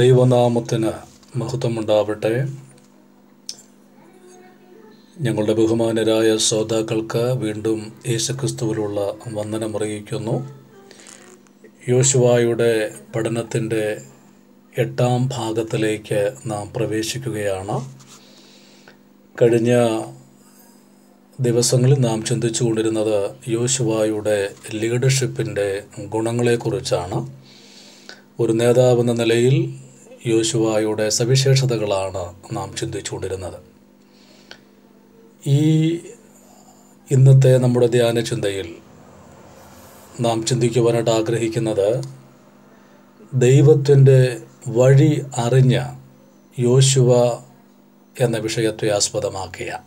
ദൈവനാമത്തിന് മഹത്വമുണ്ടാവട്ടെ. ഞങ്ങളുടെ ബഹുമാനരായ ശ്രോതാക്കൾക്ക് വീണ്ടും യേശുക്രിസ്തുവിലുള്ള വന്ദനമറിയിക്കുന്നു യോശുവായുടെ പഠനത്തിന്റെ എട്ടാം ഭാഗത്തിലേക്ക് നാം പ്രവേശിക്കുകയാണ്. കഴിഞ്ഞ ദിവസങ്ങളിൽ നാം ചിന്തിച്ചു കൊണ്ടിരുന്നത് യോശുവായുടെ ലീഡർഷിപ്പിന്റെ ഗുണങ്ങളെക്കുറിച്ചാണ്. ഒരു നേതാവെന്ന നിലയിൽ യോശുവായുടെ സവിശേഷതകളാണ് നാം ചിന്തിച്ചുകൊണ്ടിരുന്നത്. ഈ ഇന്നത്തെ നമ്മുടെ ധ്യാന ചിന്തയിൽ നാം ചിന്തിക്കുവാനായിട്ട് ആഗ്രഹിക്കുന്നത് ദൈവത്തിന്റെ വഴി അറിഞ്ഞ യോശുവ എന്ന വിഷയത്തെ ആസ്പദമാക്കിയ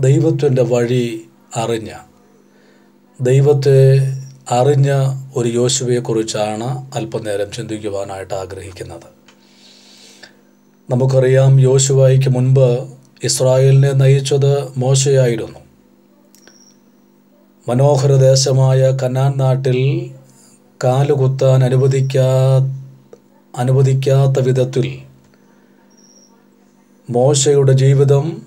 ദൈവത്തിന്റെ വഴി അറിഞ്ഞ ദൈവത്തെ അറിഞ്ഞ ഒരു യോശുവയെക്കുറിച്ചാണ് അല്പനേരം ചിന്തിക്കുവാനായിട്ട് ആഗ്രഹിക്കുന്നത്. നമുക്കറിയാം യോശുവായിക്ക് മുൻപ് ഇസ്രായേലിനെ നയിച്ചത് മോശയായിരുന്നു. മനോഹര ദേശമായ കനാൻ നാട്ടിൽ കാലുകുത്താൻ അനുവദിക്കാ അനുവദിക്കാത്ത വിധത്തിൽ മോശയുടെ ജീവിതം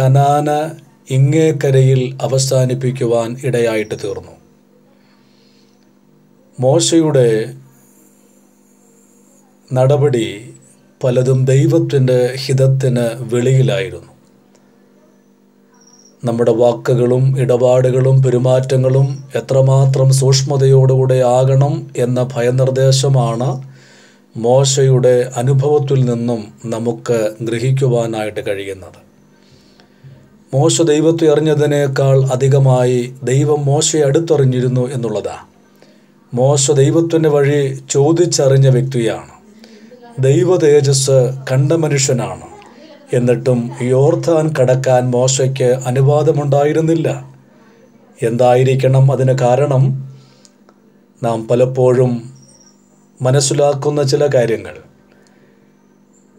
കനാന ഇങ്ങേക്കരയിൽ അവസാനിപ്പിക്കുവാൻ ഇടയായിട്ട് തീർന്നു. മോശയുടെ നടപടി പലതും ദൈവത്തിന്റെ ഹിതത്തിന് വെളിയിലായിരുന്നു. നമ്മുടെ വാക്കുകളും ഇടപാടുകളും പെരുമാറ്റങ്ങളും എത്രമാത്രം സൂക്ഷ്മതയോടുകൂടെ ആകണം എന്ന ഭയനിർദ്ദേശമാണ് മോശയുടെ അനുഭവത്തിൽ നിന്നും നമുക്ക് ഗ്രഹിക്കുവാനായിട്ട് കഴിയുന്നത്. മോശ ദൈവത്തെ അറിഞ്ഞതിനേക്കാൾ അധികമായി ദൈവം മോശയെ അടുത്തറിഞ്ഞിരുന്നു എന്നുള്ളതാണ് മോശ ദൈവത്തിന്റെ വഴി ചോദിച്ചറിഞ്ഞ വ്യക്തിയാണ്. ദൈവ തേജസ് കണ്ട മനുഷ്യനാണ്. എന്നിട്ടും യോർത്താൻ കടക്കാൻ മോശയ്ക്ക് അനുവാദമുണ്ടായിരുന്നില്ല. എന്തായിരിക്കണം അതിന് കാരണം? നാം പലപ്പോഴും മനസ്സിലാക്കുന്ന ചില കാര്യങ്ങൾ.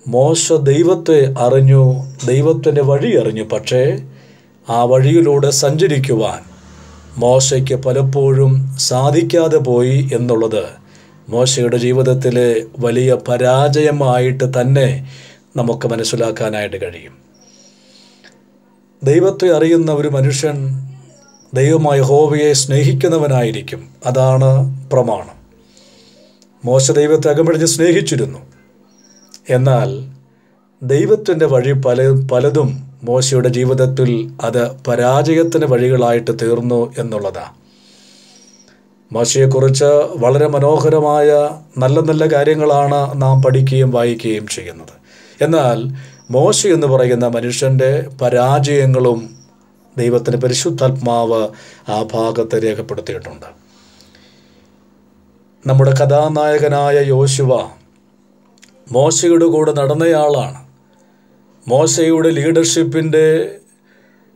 മോശ ദൈവത്തെ അറിഞ്ഞു ദൈവത്തിന്റെ വഴി അറിഞ്ഞു. പക്ഷേ ആ വഴിയിലൂടെ സഞ്ചരിക്കുവാൻ മോശയ്ക്ക് പലപ്പോഴും സാധിക്കാതെ പോയി എന്നുള്ളത് മോശയുടെ ജീവിതത്തിലെ വലിയ പരാജയമായിട്ട് തന്നെ നമുക്ക് മനസ്സിലാക്കാനായിട്ട് കഴിയും. ദൈവത്തെ അറിയുന്ന ഒരു മനുഷ്യൻ ദൈവമായ ഹോവയെ സ്നേഹിക്കുന്നവനായിരിക്കും. അതാണ് പ്രമാണം. മോശ ദൈവത്തെ അകമഴിഞ്ഞ് സ്നേഹിച്ചിരുന്നു. എന്നാൽ ദൈവത്തിന്റെ വഴി പല പലതും മോശയുടെ ജീവിതത്തിൽ അത് പരാജയത്തിന് വഴികളായിട്ട് തീർന്നു എന്നുള്ളതാണ് മോശയെക്കുറിച്ച് വളരെ മനോഹരമായ നല്ല നല്ല കാര്യങ്ങളാണ് നാം പഠിക്കുകയും വായിക്കുകയും ചെയ്യുന്നത്. എന്നാൽ മോശ എന്ന് പറയുന്ന മനുഷ്യന്റെ പരാജയങ്ങളും ദൈവത്തിന്റെ പരിശുദ്ധാത്മാവ് ആ ഭാഗത്ത് രേഖപ്പെടുത്തിയിട്ടുണ്ട്. നമ്മുടെ കഥാനായകനായ യോശുവ മോശയുടെ കൂടെ നടന്നയാളാണ്. മോശയുടെ ലീഡർഷിപ്പിന്റെ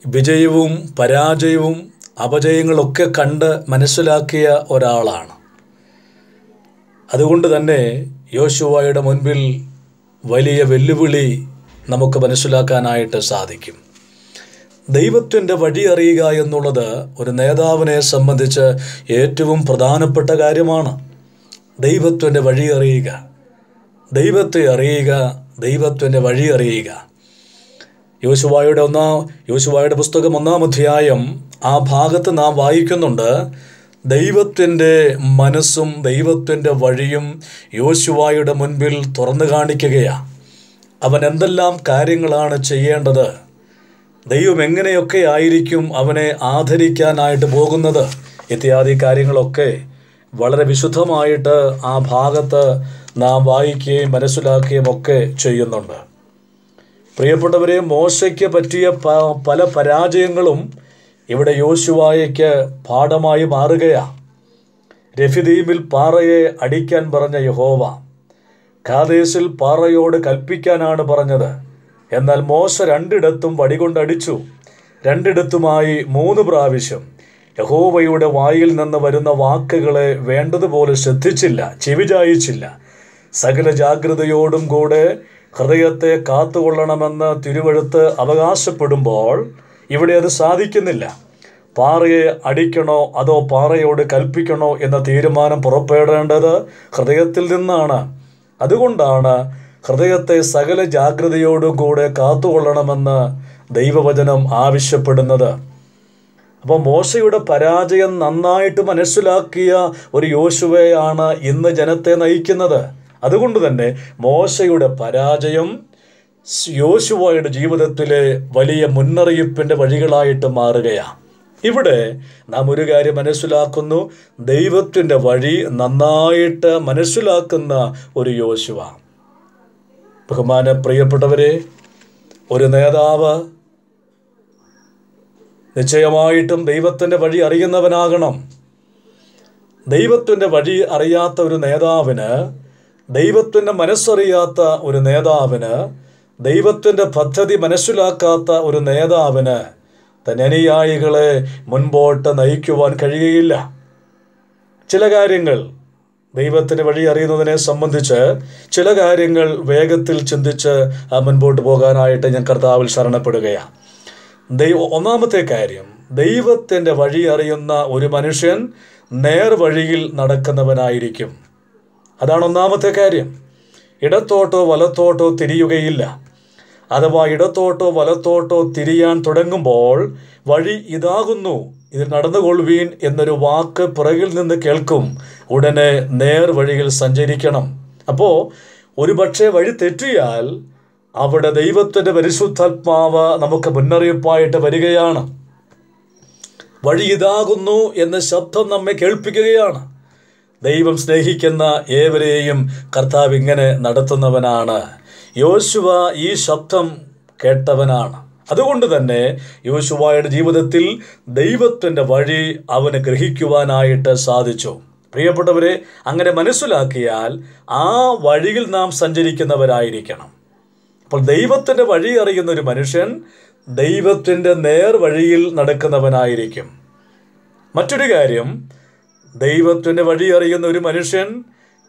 വിജയവും പരാജയവും അപജയങ്ങളൊക്കെ കണ്ട് മനസ്സിലാക്കിയ ഒരാളാണ്. അതുകൊണ്ട് തന്നെ യോശുവായുടെ മുൻപിൽ വലിയ വെല്ലുവിളി നമുക്ക് മനസ്സിലാക്കാനായിട്ട് സാധിക്കും. ദൈവത്തിന്റെ വഴി അറിയുക എന്നുള്ളത് ഒരു നേതാവിനെ സംബന്ധിച്ച് ഏറ്റവും പ്രധാനപ്പെട്ട കാര്യമാണ്. ദൈവത്തിന്റെ വഴി അറിയുക. ദൈവത്തെ അറിയുക ദൈവത്തിന്റെ വഴി അറിയുക. യോശുവായുടെ ഒന്നാം യോശുവായുടെ പുസ്തകം ഒന്നാം അധ്യായം ആ ഭാഗത്ത് നാം വായിക്കുന്നുണ്ട്. ദൈവത്തിന്റെ മനസ്സും ദൈവത്തിന്റെ വഴിയും യോശുവായുടെ മുൻപിൽ തുറന്നു കാണിക്കുകയാണ് അവൻ എന്തെല്ലാം കാര്യങ്ങളാണ് ചെയ്യേണ്ടത്? ദൈവം എങ്ങനെയൊക്കെ ആയിരിക്കും അവനെ ആദരിക്കാനായിട്ട് പോകുന്നത്? ഇത്യാദി കാര്യങ്ങളൊക്കെ വളരെ വിശുദ്ധമായിട്ട് ആ ഭാഗത്ത് നാം വായിക്കുകയും മനസ്സിലാക്കുകയും ഒക്കെ ചെയ്യുന്നുണ്ട്. പ്രിയപ്പെട്ടവരെ മോശയ്ക്ക് പറ്റിയ പല പരാജയങ്ങളും ഇവിടെ യോശുവായയ്ക്ക് പാഠമായി മാറുകയാണ് രഫിദീമിൽ പാറയെ അടിക്കാൻ പറഞ്ഞ യഹോവ ഖാദേശിൽ പാറയോട് കൽപ്പിക്കാനാണ് പറഞ്ഞത്. എന്നാൽ മോശ രണ്ടിടത്തും വടികൊണ്ടടിച്ചു. രണ്ടിടത്തുമായി മൂന്ന് പ്രാവശ്യം യഹോവയുടെ വായിൽ നിന്ന് വരുന്ന വാക്കുകളെ വേണ്ടതുപോലെ ശ്രദ്ധിച്ചില്ല ചെവിചായിച്ചില്ല സകല ജാഗ്രതയോടും കൂടെ ഹൃദയത്തെ കാത്തുകൊള്ളണമെന്ന് തിരുവഴുത്ത് അവകാശപ്പെടുമ്പോൾ ഇവിടെ അത് സാധിക്കുന്നില്ല. പാറയെ അടിക്കണോ അതോ പാറയോട് കൽപ്പിക്കണോ എന്ന തീരുമാനം പുറപ്പെടേണ്ടത് ഹൃദയത്തിൽ നിന്നാണ്. അതുകൊണ്ടാണ് ഹൃദയത്തെ സകല ജാഗ്രതയോടും കൂടെ കാത്തുകൊള്ളണമെന്ന് ദൈവവചനം ആവശ്യപ്പെടുന്നത്. അപ്പോൾ മോശയുടെ പരാജയം നന്നായിട്ട് മനസ്സിലാക്കിയ ഒരു യോശുവയാണ് ഇന്ന് ജനത്തെ നയിക്കുന്നത്. അതുകൊണ്ട് തന്നെ മോശയുടെ പരാജയം യോശുവയുടെ ജീവിതത്തിലെ വലിയ മുന്നറിയിപ്പിന്റെ വഴികളായിട്ട് മാറുകയാണ് ഇവിടെ നാം ഒരു കാര്യം മനസ്സിലാക്കുന്നു. ദൈവത്തിന്റെ വഴി നന്നായിട്ട് മനസ്സിലാക്കുന്ന ഒരു യോശുവ. ബഹുമാന പ്രിയപ്പെട്ടവരെ ഒരു നേതാവ് നിശ്ചയമായിട്ടും ദൈവത്തിന്റെ വഴി അറിയുന്നവനാകണം. ദൈവത്തിന്റെ വഴി അറിയാത്ത ഒരു നേതാവിന് ദൈവത്തിന്റെ മനസ്സറിയാത്ത ഒരു നേതാവിന് ദൈവത്തിന്റെ പദ്ധതി മനസ്സിലാക്കാത്ത ഒരു നേതാവിന് തന്നെ അനുയായികളെ മുൻപോട്ട് നയിക്കുവാൻ കഴിയുകയില്ല. ചില കാര്യങ്ങൾ ദൈവത്തിന് വഴി അറിയുന്നതിനെ സംബന്ധിച്ച് ചില കാര്യങ്ങൾ വേഗത്തിൽ ചിന്തിച്ച് മുൻപോട്ട് പോകാനായിട്ട് ഞാൻ കർത്താവിൽ ശരണപ്പെടുകയാണ്. ദൈവ ഒന്നാമത്തെ കാര്യം ദൈവത്തിന്റെ വഴി അറിയുന്ന ഒരു മനുഷ്യൻ നേർവഴിയിൽ നടക്കുന്നവനായിരിക്കും. അതാണ് ഒന്നാമത്തെ കാര്യം. ഇടത്തോട്ടോ വലത്തോട്ടോ തിരിയുകയില്ല. അഥവാ ഇടത്തോട്ടോ വലത്തോട്ടോ തിരിയാൻ തുടങ്ങുമ്പോൾ വഴി ഇതാകുന്നു. ഇതിൽ നടന്നുകൊള്ളുവീൻ എന്നൊരു വാക്ക് പിറകിൽ നിന്ന് കേൾക്കും. ഉടനെ നേർ വഴിയിൽ സഞ്ചരിക്കണം. അപ്പോൾ ഒരു പക്ഷേ വഴി തെറ്റിയാൽ അവിടെ ദൈവത്തിന്റെ പരിശുദ്ധാത്മാവ് നമുക്ക് മുന്നറിയിപ്പായിട്ട് വരികയാണ്. വഴി ഇതാകുന്നു എന്ന ശബ്ദം നമ്മെ കേൾപ്പിക്കുകയാണ്. ദൈവം സ്നേഹിക്കുന്ന ഏവരെയും കർത്താവ് ഇങ്ങനെ നടത്തുന്നവനാണ്. യോശുവ ഈ ശബ്ദം കേട്ടവനാണ്. അതുകൊണ്ട് തന്നെ യോശുവായുടെ ജീവിതത്തിൽ ദൈവത്തിന്റെ വഴി അവന് ഗ്രഹിക്കുവാനായിട്ട് സാധിച്ചു. പ്രിയപ്പെട്ടവരെ അങ്ങനെ മനസ്സിലാക്കിയാൽ ആ വഴിയിൽ നാം സഞ്ചരിക്കുന്നവരായിരിക്കണം. അപ്പോൾ ദൈവത്തിന്റെ വഴി അറിയുന്ന ഒരു മനുഷ്യൻ ദൈവത്തിന്റെ നേർവഴിയിൽ നടക്കുന്നവനായിരിക്കും. മറ്റൊരു കാര്യം ദൈവത്തിന്റെ വഴി അറിയുന്ന ഒരു മനുഷ്യൻ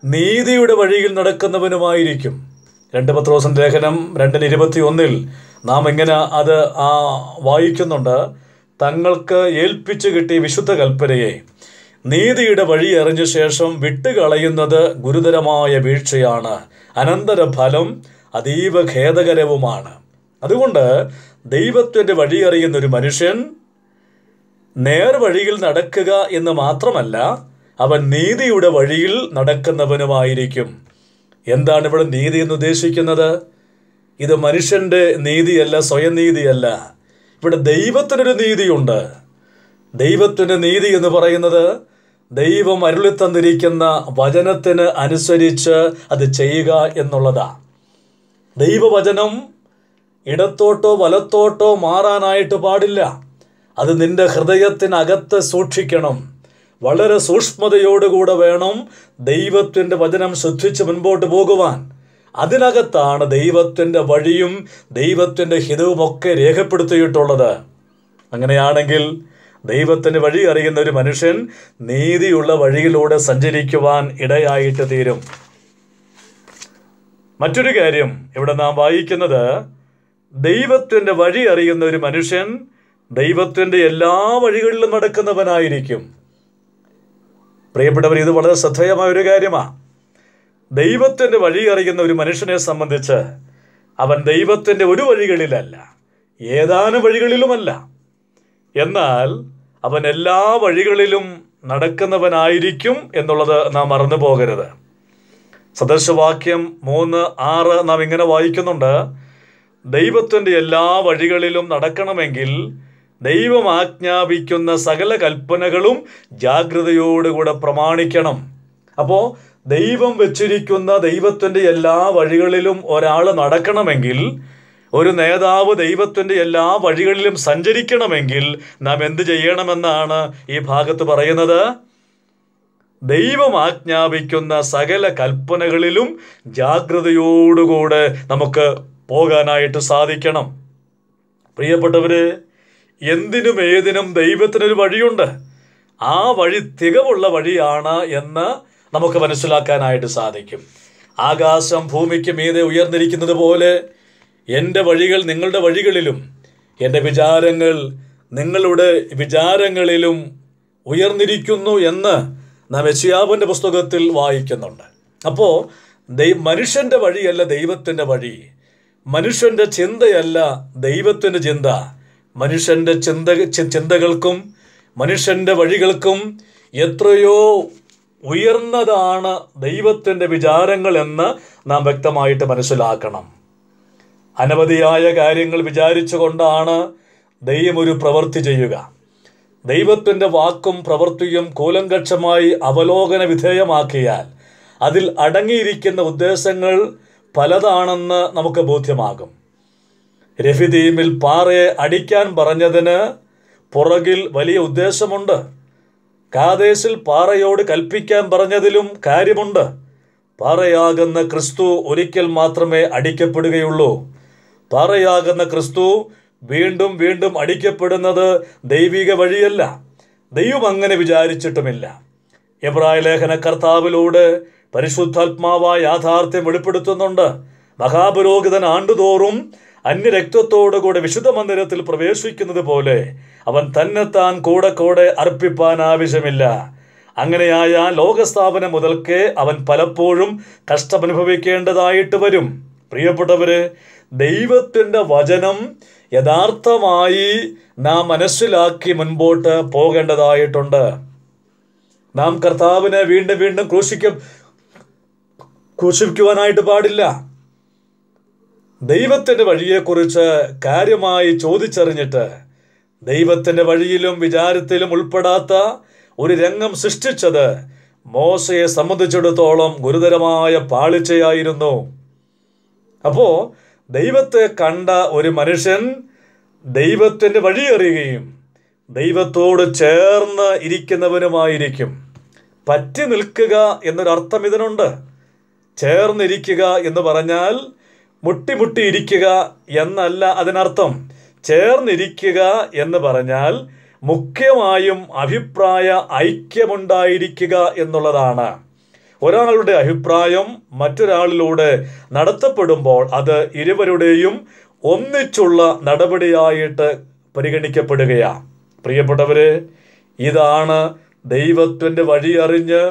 നീതിയുടെ വഴിയിൽ നടക്കുന്നവനുമായിരിക്കും. രണ്ട് പത്രോസൻ ലേഖനം രണ്ടിന് ഇരുപത്തി ഒന്നിൽ നാം എങ്ങനെ അത് ആ വായിക്കുന്നുണ്ട്. തങ്ങൾക്ക് ഏൽപ്പിച്ചു കിട്ടിയ വിശുദ്ധ കൽപ്പനയെ. നീതിയുടെ വഴി അറിഞ്ഞ ശേഷം വിട്ടുകളയുന്നത് ഗുരുതരമായ വീഴ്ചയാണ്. അനന്തര ഫലം അതീവ ഖേദകരവുമാണ്. അതുകൊണ്ട് ദൈവത്തിന്റെ വഴി അറിയുന്ന ഒരു മനുഷ്യൻ നേർവഴിയിൽ നടക്കുക എന്ന് മാത്രമല്ല അവൻ നീതിയുടെ വഴിയിൽ നടക്കുന്നവനുമായിരിക്കും. എന്താണ് ഇവിടെ നീതി എന്ന് ഉദ്ദേശിക്കുന്നത്? ഇത് മനുഷ്യന്റെ നീതിയല്ല സ്വയം നീതിയല്ല ഇവിടെ ദൈവത്തിനൊരു നീതിയുണ്ട്. ദൈവത്തിന്റെ നീതി എന്ന് പറയുന്നത് ദൈവം അരുളി തന്നിരിക്കുന്ന വചനത്തിന് അനുസരിച്ച് അത് ചെയ്യുക എന്നുള്ളതാണ് ദൈവവചനം ഇടത്തോട്ടോ വലത്തോട്ടോ മാറാനായിട്ട് പാടില്ല. അത് നിന്റെ ഹൃദയത്തിനകത്ത് സൂക്ഷിക്കണം. വളരെ സൂക്ഷ്മതയോടുകൂടെ വേണം ദൈവത്തിന്റെ വചനം ശ്രദ്ധിച്ച് മുൻപോട്ട് പോകുവാൻ. അതിനകത്താണ് ദൈവത്തിന്റെ വഴിയും ദൈവത്തിന്റെ ഹിതവുമൊക്കെ രേഖപ്പെടുത്തിയിട്ടുള്ളത്. അങ്ങനെയാണെങ്കിൽ ദൈവത്തിന് വഴി അറിയുന്ന ഒരു മനുഷ്യൻ നീതിയുള്ള വഴിയിലൂടെ സഞ്ചരിക്കുവാൻ ഇടയായിട്ട് തീരും. മറ്റൊരു കാര്യം ഇവിടെ നാം വായിക്കുന്നത് ദൈവത്തിന്റെ വഴി അറിയുന്ന ഒരു മനുഷ്യൻ ദൈവത്തിന്റെ എല്ലാ വഴികളിലും നടക്കുന്നവനായിരിക്കും. പ്രിയപ്പെട്ടവർ ഇത് വളരെ ശ്രദ്ധേയമായ ഒരു കാര്യമാണ് ദൈവത്തിന്റെ വഴി അറിയുന്ന ഒരു മനുഷ്യനെ സംബന്ധിച്ച് അവൻ ദൈവത്തിന്റെ ഒരു വഴികളിലല്ല ഏതാനും വഴികളിലുമല്ല. എന്നാൽ അവൻ എല്ലാ വഴികളിലും നടക്കുന്നവനായിരിക്കും എന്നുള്ളത് നാം മറന്നു പോകരുത്. സദൃശവാക്യം മൂന്ന് ആറ് നാം ഇങ്ങനെ വായിക്കുന്നുണ്ട് ദൈവത്തിന്റെ എല്ലാ വഴികളിലും നടക്കണമെങ്കിൽ ദൈവം ആജ്ഞാപിക്കുന്ന സകല കൽപ്പനകളും ജാഗ്രതയോടുകൂടെ പ്രമാണിക്കണം. അപ്പോൾ ദൈവം വെച്ചിരിക്കുന്ന ദൈവത്തിന്റെ എല്ലാ വഴികളിലും ഒരാൾ നടക്കണമെങ്കിൽ ഒരു നേതാവ് ദൈവത്തിന്റെ എല്ലാ വഴികളിലും സഞ്ചരിക്കണമെങ്കിൽ നാം എന്ത് ചെയ്യണമെന്നാണ് ഈ ഭാഗത്ത് പറയുന്നത്? ദൈവം ആജ്ഞാപിക്കുന്ന സകല കൽപ്പനകളിലും ജാഗ്രതയോടുകൂടെ നമുക്ക് പോകാനായിട്ട് സാധിക്കണം. പ്രിയപ്പെട്ടവര് എന്തിനും ഏതിനും ദൈവത്തിനൊരു വഴിയുണ്ട്. ആ വഴി തികവുള്ള വഴിയാണ് എന്ന് നമുക്ക് മനസ്സിലാക്കാനായിട്ട് സാധിക്കും. ആകാശം ഭൂമിക്ക് മീതെ ഉയർന്നിരിക്കുന്നത് പോലെ എന്റെ വഴികൾ നിങ്ങളുടെ വഴികളിലും എന്റെ വിചാരങ്ങൾ നിങ്ങളുടെ വിചാരങ്ങളിലും ഉയർന്നിരിക്കുന്നു എന്ന് നാം യശിയാവിന്റെ പുസ്തകത്തിൽ വായിക്കുന്നുണ്ട്. അപ്പോൾ ദൈ മനുഷ്യന്റെ വഴിയല്ല ദൈവത്തിന്റെ വഴി. മനുഷ്യന്റെ ചിന്തയല്ല ദൈവത്തിന്റെ ചിന്ത. മനുഷ്യന്റെ ചിന്ത ചിന്തകൾക്കും മനുഷ്യന്റെ വഴികൾക്കും എത്രയോ ഉയർന്നതാണ് ദൈവത്തിന്റെ വിചാരങ്ങൾ എന്ന് നാം വ്യക്തമായിട്ട് മനസ്സിലാക്കണം. അനവധിയായ കാര്യങ്ങൾ വിചാരിച്ചുകൊണ്ടാണ് ദൈവം ഒരു പ്രവൃത്തി ചെയ്യുക. ദൈവത്തിന്റെ വാക്കും പ്രവൃത്തിയും കൂലങ്കക്ഷമായി അവലോകന വിധേയമാക്കിയാൽ അതിൽ അടങ്ങിയിരിക്കുന്ന ഉദ്ദേശങ്ങൾ പലതാണെന്ന് നമുക്ക് ബോധ്യമാകും. രഫിദീമിൽ പാറയെ അടിക്കാൻ പറഞ്ഞതിന് പുറകിൽ വലിയ ഉദ്ദേശമുണ്ട്. കാതേശിൽ പാറയോട് കൽപ്പിക്കാൻ പറഞ്ഞതിലും കാര്യമുണ്ട്. പാറയാകുന്ന ക്രിസ്തു ഒരിക്കൽ മാത്രമേ അടിക്കപ്പെടുകയുള്ളൂ. പാറയാകുന്ന ക്രിസ്തു വീണ്ടും വീണ്ടും അടിക്കപ്പെടുന്നത് ദൈവിക വഴിയല്ല. ദൈവം അങ്ങനെ വിചാരിച്ചിട്ടുമില്ല. എബ്രായ ലേഖന കർത്താവിലൂടെ പരിശുദ്ധാത്മാവായ യാഥാർത്ഥ്യം വെളിപ്പെടുത്തുന്നുണ്ട്. മഹാപുരോഹിതൻ ആണ്ടുതോറും അന്യരക്തത്തോടുകൂടെ വിശുദ്ധ മന്ദിരത്തിൽ പ്രവേശിക്കുന്നത് പോലെ അവൻ തന്നെത്താൻ കൂടെ കൂടെ അർപ്പിപ്പാൻ ആവശ്യമില്ല. അങ്ങനെയായ ലോകസ്ഥാപനം മുതൽക്കേ അവൻ പലപ്പോഴും കഷ്ടമനുഭവിക്കേണ്ടതായിട്ട് വരും. പ്രിയപ്പെട്ടവര് ദൈവത്തിന്റെ വചനം യഥാർത്ഥമായി നാം മനസ്സിലാക്കി മുൻപോട്ട് പോകേണ്ടതായിട്ടുണ്ട്. നാം കർത്താവിനെ വീണ്ടും വീണ്ടും ക്രൂശിക്ക ക്രൂശിക്കുവാനായിട്ട് പാടില്ല. ദൈവത്തിന്റെ വഴിയെക്കുറിച്ച് കാര്യമായി ചോദിച്ചറിഞ്ഞിട്ട് ദൈവത്തിന്റെ വഴിയിലും വിചാരത്തിലും ഉൾപ്പെടാത്ത ഒരു രംഗം സൃഷ്ടിച്ചത് മോശയെ സംബന്ധിച്ചിടത്തോളം ഗുരുതരമായ പാളിച്ചയായിരുന്നു. അപ്പോൾ ദൈവത്തെ കണ്ട ഒരു മനുഷ്യൻ ദൈവത്തിന്റെ വഴി അറിയുകയും ദൈവത്തോട് ചേർന്ന് ഇരിക്കുന്നവനുമായിരിക്കും. പറ്റി നിൽക്കുക എന്നൊരർത്ഥം ഇതിനുണ്ട്. ചേർന്നിരിക്കുക എന്ന് പറഞ്ഞാൽ മുട്ടിമുട്ടി ഇരിക്കുക എന്നല്ല അതിനർത്ഥം. ചേർന്നിരിക്കുക എന്ന് പറഞ്ഞാൽ മുഖ്യമായും അഭിപ്രായ ഐക്യമുണ്ടായിരിക്കുക എന്നുള്ളതാണ്. ഒരാളുടെ അഭിപ്രായം മറ്റൊരാളിലൂടെ നടത്തപ്പെടുമ്പോൾ അത് ഇരുവരുടെയും ഒന്നിച്ചുള്ള നടപടിയായിട്ട് പരിഗണിക്കപ്പെടുകയാണ്. പ്രിയപ്പെട്ടവരെ ഇതാണ് ദൈവത്തിന്റെ വഴി അറിഞ്ഞ്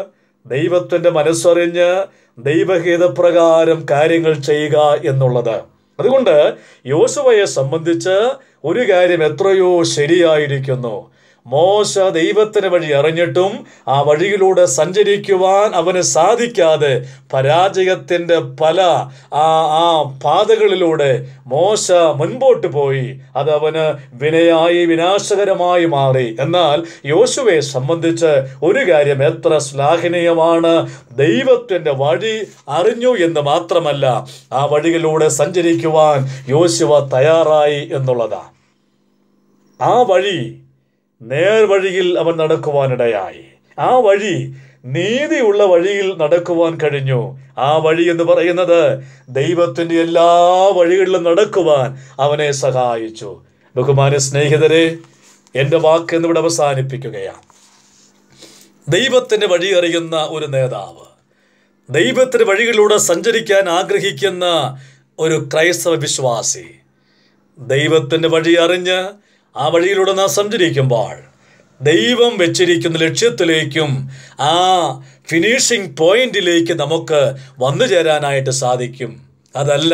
ദൈവത്തിന്റെ മനസ്സറിഞ്ഞ് ദൈവഹിതപ്രകാരം കാര്യങ്ങൾ ചെയ്യുക എന്നുള്ളത്. അതുകൊണ്ട് യോശുവയെ സംബന്ധിച്ച് ഒരു കാര്യം എത്രയോ ശരിയായിരിക്കുന്നു. മോശ ദൈവത്തിന് വഴി അറിഞ്ഞിട്ടും ആ വഴിയിലൂടെ സഞ്ചരിക്കുവാൻ അവന് സാധിക്കാതെ പരാജയത്തിന്റെ പല ആ ആ പാതകളിലൂടെ മോശ മുൻപോട്ട് പോയി. അത് അവന് വിനയായി വിനാശകരമായി മാറി. എന്നാൽ യോശുവെ സംബന്ധിച്ച് ഒരു കാര്യം എത്ര ശ്ലാഘനീയമാണ്. ദൈവത്തിന്റെ വഴി അറിഞ്ഞു എന്ന് മാത്രമല്ല ആ വഴിയിലൂടെ സഞ്ചരിക്കുവാൻ യോശുവ തയ്യാറായി എന്നുള്ളതാണ്. ആ വഴി നേർവഴിയിൽ അവൻ നടക്കുവാനിടയായി. ആ വഴി നീതിയുള്ള വഴിയിൽ നടക്കുവാൻ കഴിഞ്ഞു. ആ വഴി എന്ന് പറയുന്നത് ദൈവത്തിന്റെ എല്ലാ വഴികളിലും നടക്കുവാൻ അവനെ സഹായിച്ചു. ബഹുമാന സ്നേഹിതരെ എന്റെ വാക്ക് എന്നിവിടെ അവസാനിപ്പിക്കുകയാണ്. ദൈവത്തിന്റെ വഴി അറിയുന്ന ഒരു നേതാവ് ദൈവത്തിന്റെ വഴികളിലൂടെ സഞ്ചരിക്കാൻ ആഗ്രഹിക്കുന്ന ഒരു ക്രൈസ്തവ വിശ്വാസി ദൈവത്തിന്റെ വഴി അറിഞ്ഞ് ആ വഴിയിലൂടെ നാം സഞ്ചരിക്കുമ്പോൾ ദൈവം വെച്ചിരിക്കുന്ന ലക്ഷ്യത്തിലേക്കും ആ ഫിനിഷിംഗ് പോയിന്റിലേക്ക് നമുക്ക് വന്നു ചേരാനായിട്ട് സാധിക്കും. അതല്ല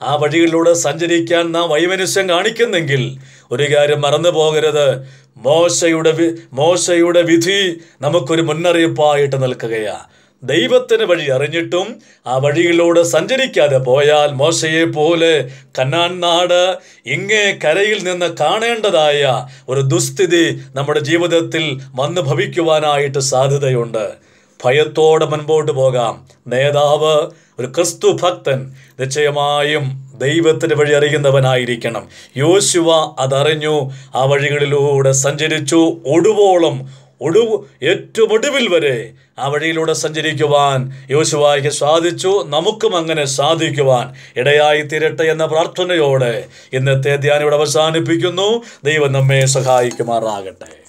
ആ വഴികളിലൂടെ സഞ്ചരിക്കാൻ നാം വൈമനുഷ്യം കാണിക്കുന്നെങ്കിൽ ഒരു കാര്യം മറന്നു പോകരുത്. മോശയുടെ മോശയുടെ വിധി നമുക്കൊരു മുന്നറിയിപ്പായിട്ട് നിൽക്കുകയാണ് ദൈവത്തിന് വഴി അറിഞ്ഞിട്ടും ആ വഴിയിലൂടെ സഞ്ചരിക്കാതെ പോയാൽ മോശയെ പോലെ കന്നാൻ നാട് ഇങ്ങേ കരയിൽ നിന്ന് കാണേണ്ടതായ ഒരു ദുസ്ഥിതി നമ്മുടെ ജീവിതത്തിൽ വന്നു ഭവിക്കുവാനായിട്ട് സാധ്യതയുണ്ട്. ഭയത്തോടെ മുൻപോട്ട് പോകാം. നേതാവ് ഒരു ക്രിസ്തു ഭക്തൻ നിശ്ചയമായും ദൈവത്തിന് വഴി അറിയുന്നവനായിരിക്കണം. യോശുവ അതറിഞ്ഞു ആ വഴികളിലൂടെ സഞ്ചരിച്ചു ഒടുവോളം ഒടുവ് ഏറ്റവും ഒടുവിൽ വരെ ആ വഴിയിലൂടെ സഞ്ചരിക്കുവാൻ യോശുവായിക്ക് സാധിച്ചു. നമുക്കും അങ്ങനെ സാധിക്കുവാൻ. ഇടയായി തീരട്ടെ എന്ന പ്രാർത്ഥനയോടെ ഇന്നത്തെ ധ്യാനം ഇവിടെ അവസാനിപ്പിക്കുന്നു. ദൈവം നമ്മെ സഹായിക്കുമാറാകട്ടെ.